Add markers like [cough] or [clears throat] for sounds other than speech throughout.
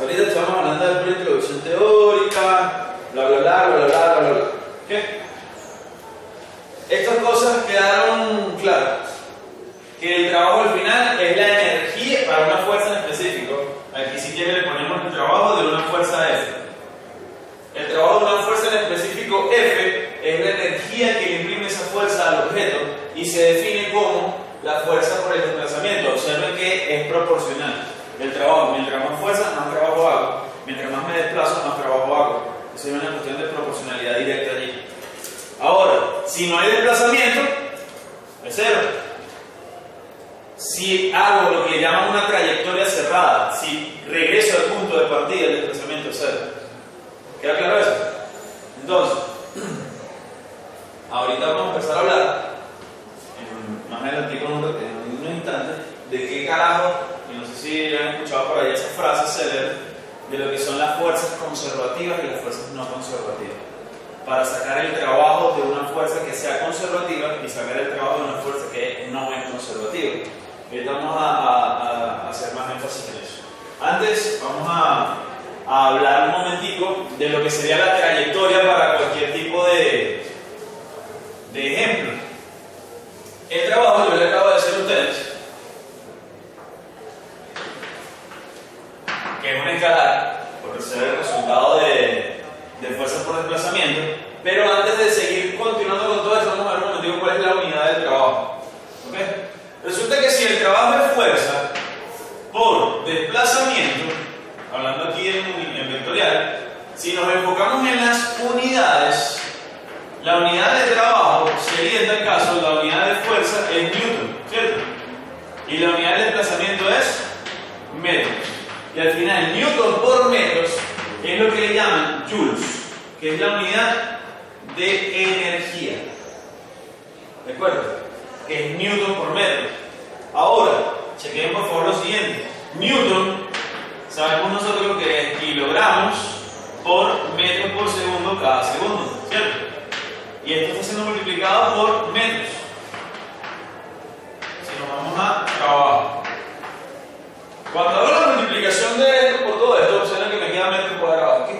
Ahorita estamos hablando de la introducción teórica, bla bla bla, bla bla bla, bla. ¿Qué? Estas cosas quedaron claras. Que el trabajo al final es la energía para una fuerza en específico. Aquí si quiere le ponemos el trabajo de una fuerza F. El trabajo de una fuerza en específico F es la energía que imprime esa fuerza al objeto y se define como la fuerza por el desplazamiento. Observen que es proporcional. El trabajo, mientras más fuerza, más trabajo hago. Mientras más me desplazo, más trabajo hago. Eso es una cuestión de proporcionalidad directa allí. Ahora, si no hay desplazamiento, es cero. Si hago lo que llaman una trayectoria cerrada, si regreso al punto de partida, el desplazamiento es cero. ¿Queda claro eso? Entonces, [clears throat] ahorita vamos a empezar a hablar, más adelante en unos instantes, de qué carajo, si han escuchado por ahí esa frase célebre, de lo que son las fuerzas conservativas y las fuerzas no conservativas. Para sacar el trabajo de una fuerza que sea conservativa y sacar el trabajo de una fuerza que no es conservativa. Ahorita vamos a, hacer más énfasis en eso. Antes, vamos a a hablar un momentico de lo que sería la trayectoria para cualquier tipo de, de ejemplo. El trabajo, yo le acabo de decir a ustedes, que es una escalada, porque se ve el resultado de, de fuerzas por desplazamiento, pero antes de seguir continuando con todo esto, vamos a ver un cuál es la unidad del trabajo. ¿Okay? Resulta que si el trabajo es fuerza por desplazamiento, hablando aquí en, en, vectorial, si nos enfocamos en las unidades, la unidad de trabajo sería en tal caso, la unidad de fuerza es Newton, ¿cierto? Y la unidad de desplazamiento es metros. Y al final, Newton por metros es lo que le llaman joules, que es la unidad de energía. ¿De acuerdo? Es Newton por metro. Ahora, chequen por favor lo siguiente. Newton sabemos nosotros que es kilogramos por metros por segundo cada segundo, ¿cierto? Y esto está siendo multiplicado por metros. Si nos vamos a trabajo. Cuando hago por todo esto, observen que me queda metro cuadrado aquí.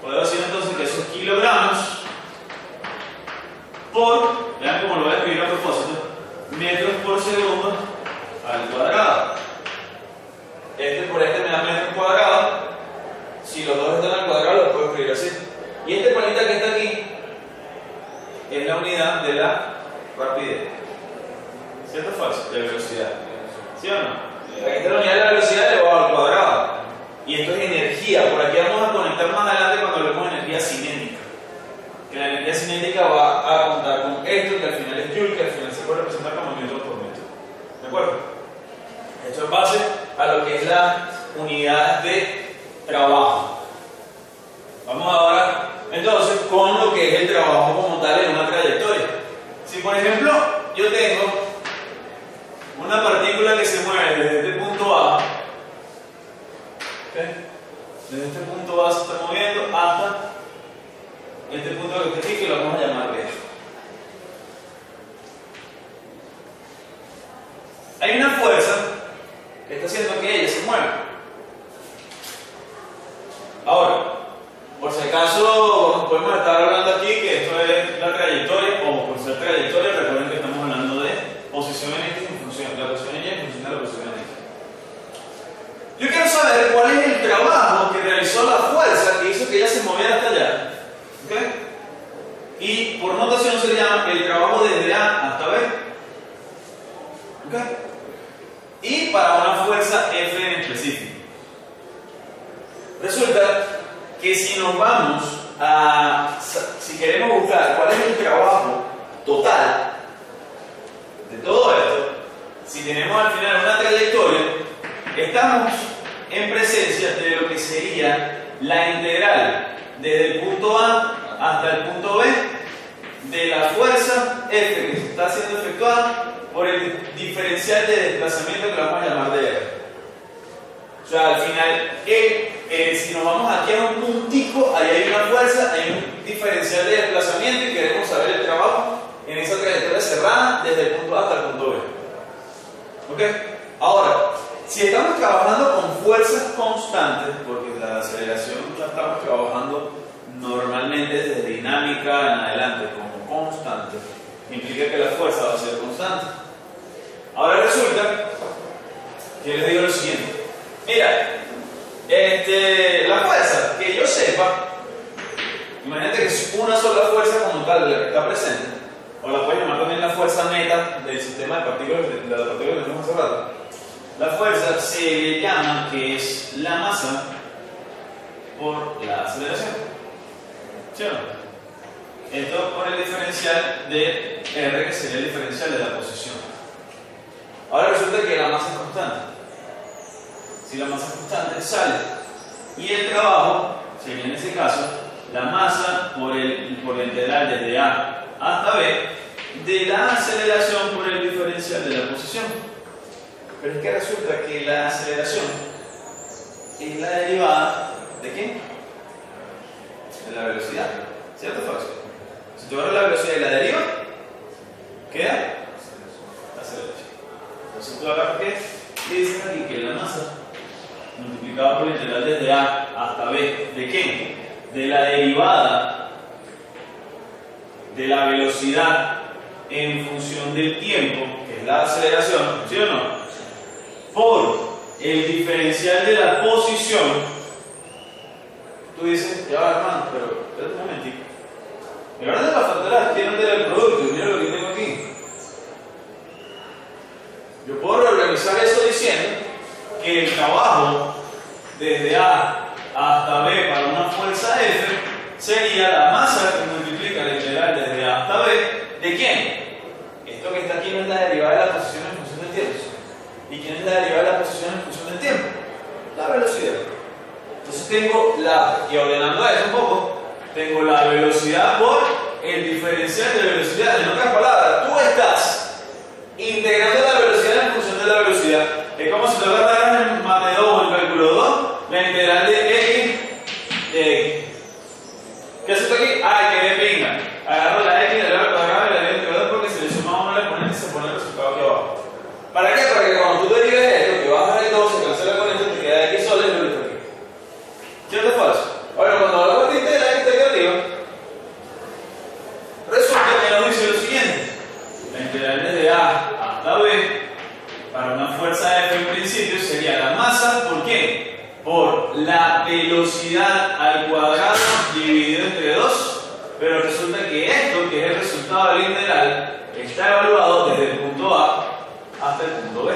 Puedo decir entonces que eso es kilogramos por, vean cómo lo voy a escribir a propósito, metros por segundo al cuadrado. Este por este me da metros cuadrados. Si los dos están al cuadrado, lo puedo escribir así. Y este palita que está aquí es la unidad de la rapidez. ¿Cierto o falso? De velocidad. ¿Sí o no? Aquí está la unidad de la velocidad elevado al cuadrado. Y esto es energía. Por aquí vamos a conectar más adelante cuando hablemos de energía cinética. Que cinética va a contar con esto, que al final es Joule, que al final se puede representar como newton por metro. ¿De acuerdo? Esto es base a lo que es la unidad de trabajo. Vamos ahora entonces con lo que es el trabajo como tal en una trayectoria. Si por ejemplo yo tengo una partícula que se mueve desde este punto A, ¿okay? desde este punto A se está moviendo hasta este punto está aquí que lo vamos a llamar B. Hay una fuerza que está haciendo que ella se mueva. Ahora, por si acaso podemos estar hablando aquí que esto es la trayectoria, o por ser trayectoria, recuerden que estamos hablando de posición en X en función, la posición en Y en función de la posición en X. Yo quiero saber cuál es el trabajo que realizó la fuerza que hizo que ella se moviera hasta allá. ¿Okay? Y por notación se le llama el trabajo desde A hasta B. ¿Okay? y para una fuerza F en específico. Resulta que si nos vamos a, si queremos buscar cuál es el trabajo total de todo esto, si tenemos al final una trayectoria, estamos en presencia de lo que sería la integral desde el punto A hasta el punto B de la fuerza F que está siendo efectuada por el diferencial de desplazamiento que vamos a llamar de R. O sea, al final, eh, si nos vamos aquí a un puntico, ahí hay una fuerza, hay un diferencial de desplazamiento y queremos saber el trabajo en esa trayectoria cerrada desde el punto A hasta el punto B. ¿Ok? Ahora, si estamos trabajando con fuerzas constantes, porque la aceleración la estamos trabajando normalmente desde dinámica en adelante implica que la fuerza va a ser constante. Ahora resulta que les digo lo siguiente. Mira, este, la fuerza, que yo sepa, imagínate que es una sola fuerza como tal la que está presente, o la puedes llamar también la fuerza neta del sistema de partículas de, la partícula que tenemos hace. La fuerza se le llama que es la masa por la aceleración. ¿Sí? Esto por el diferencial de R, que sería el diferencial de la posición. Ahora resulta que la masa es constante. Si la masa es constante, sale. Y el trabajo sería en ese caso la masa por el, por integral desde A hasta B de la aceleración por el diferencial de la posición. Pero es que resulta que la aceleración es la derivada de qué? De la velocidad. ¿Cierto falso? Si tú agarras la velocidad y la deriva, queda la aceleración. Entonces tú agarras qué? Y dices aquí que la masa multiplicada por el integral desde A hasta B, ¿de qué? De la derivada de la velocidad en función del tiempo, que es la aceleración, ¿sí o no? Por el diferencial de la posición, tú dices, ya va hermano, pero espérate un momentito. ¿Y ahora de la factura quiero tener el producto, mira lo que tengo aquí. Yo puedo reorganizar eso diciendo que el trabajo desde A hasta B para una fuerza F sería la masa que multiplica el integral desde A hasta B de quién? Esto que está aquí no es la derivada de la posición en función del tiempo. ¿Y quién es la derivada de la posición en función del tiempo? La velocidad. Entonces tengo la, y ordenando eso un poco, tengo la velocidad por el diferencial de velocidad. En otras palabras, tú estás integrando la velocidad en función de la velocidad. Es como si tú agarraras en mate 2 o en cálculo 2 la integral de x de x. ¿Qué haces tú aquí? Ah, que de pinga. Agarro la x, la al cuadrado y la divido entre 2 porque se le suma uno al exponente y se pone el resultado aquí abajo. ¿Para qué? Para que cuando tú derives esto, que bajas el 2, se cancela con esto, te queda x solo y lo aquí. ¿Cierto o falso? Ahora, cuando hablamos de integral que está aquí arriba, resulta que nos dice lo siguiente. La integral desde A hasta B para una fuerza F en principio sería la masa, ¿por qué? Por la velocidad al cuadrado dividido entre 2, pero resulta que esto, que es el resultado del integral, está evaluado desde el punto A hasta el punto B.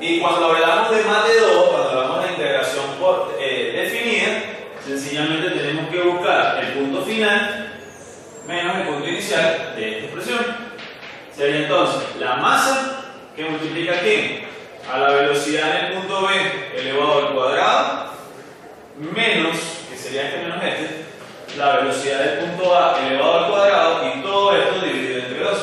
Y cuando hablamos de mate 2, cuando hablamos de integración eh, definida, sencillamente tenemos que buscar el punto final menos el punto inicial de esta expresión. Sería entonces la masa que multiplica aquí a la velocidad en el punto B elevado al cuadrado menos, que sería este menos este, la velocidad del punto A elevado al cuadrado y todo esto dividido entre 2.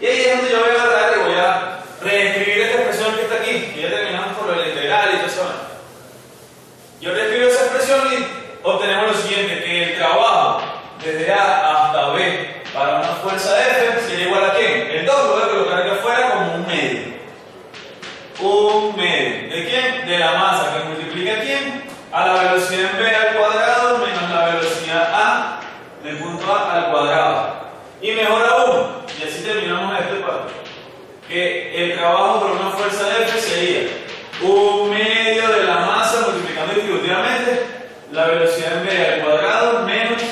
Y ahí es donde yo voy a agarrar y voy a reescribir esta expresión que está aquí, que ya terminamos por lo del integral y todo eso. Yo reescribo esa expresión y obtenemos lo siguiente, que el trabajo desde A hasta B para una fuerza F sería igual a quién? El 2 lo voy a colocar aquí afuera como un medio. Un medio. ¿De quién? De la masa que multiplica quién? A la velocidad en B al cuadrado menos la velocidad A del punto A al cuadrado. Y mejor aún, y así terminamos este parte, que el trabajo por una fuerza F sería un medio de la masa multiplicando distributivamente la velocidad en B al cuadrado menos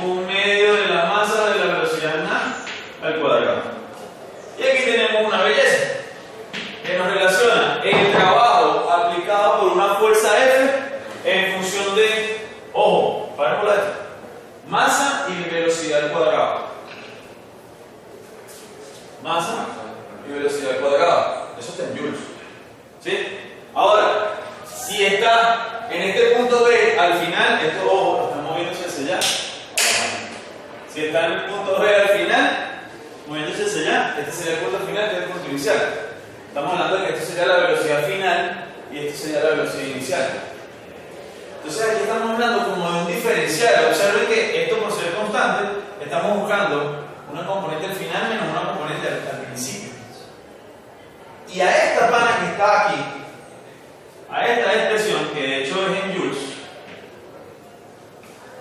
un medio de la masa de la velocidad en A al cuadrado. Y aquí tenemos una belleza que nos relaciona el trabajo aplicado por una fuerza F en función de, ojo, para por esto, masa y velocidad al cuadrado. Masa velocidad al cuadrado. Eso está en joules. ¿Sí? Ahora, si está en este punto B al final, esto, ojo, está moviéndose hacia allá. Si está en el punto B al final, moviéndose hacia allá, este sería el punto final, que es el punto inicial. Estamos hablando de que esto sería la velocidad final y esto sería la velocidad inicial. Entonces aquí estamos hablando como de un diferencial. Observen que esto por ser constante, estamos buscando una componente al final menos una componente al principio. Y a esta pana que está aquí, a esta expresión, que de hecho es en joules,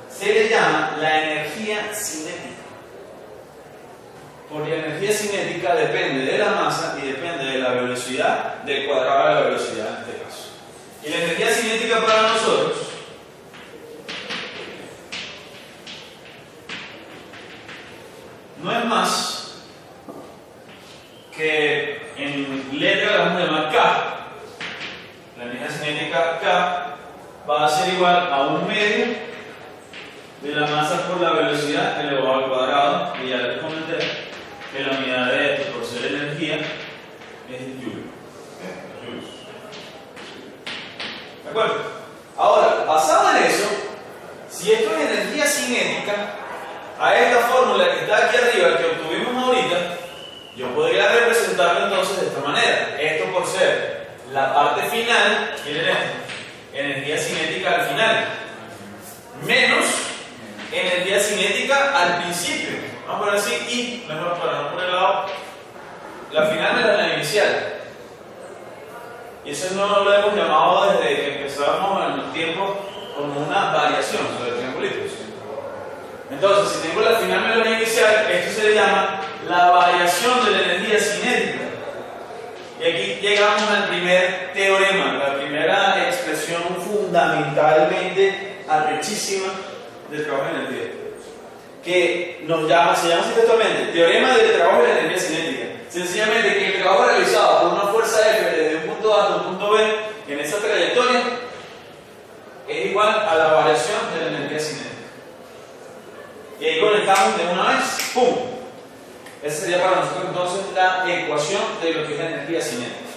se le llama la energía cinética. Porque la energía cinética depende de la masa y depende de la velocidad del cuadrado de la velocidad en este caso. Y la energía cinética para nosotros no es más que letra la vamos a llamar K. La energía cinética K va a ser igual a un medio de la masa por la velocidad elevado al cuadrado, y ya les comenté que la unidad de esto por ser energía es Joule. ¿De acuerdo? Ahora, basado en eso, si esto es energía cinética, a esta fórmula que está aquí arriba, que obtuvimos ahorita, yo podría entonces de esta manera. Esto por ser la parte final, miren esto, energía cinética al final, menos energía cinética al principio. Vamos a poner así y, mejor para no poner lado, la final menos la inicial. Y eso no lo hemos llamado desde que empezamos en el tiempo como una variación sobre triangulitos. Entonces, si tengo la final menos la inicial, esto se le llama la variación de la energía llegamos al primer teorema, la primera expresión fundamentalmente arrechísima del trabajo de energía. Que nos llama, se llama así teorema del trabajo de la energía cinética. Sencillamente que el trabajo realizado por una fuerza F desde un punto A hasta un punto B en esa trayectoria es igual a la variación de la energía cinética. Y ahí conectamos de una vez, ¡pum! Esa sería para nosotros entonces la ecuación de lo que es la energía cinética.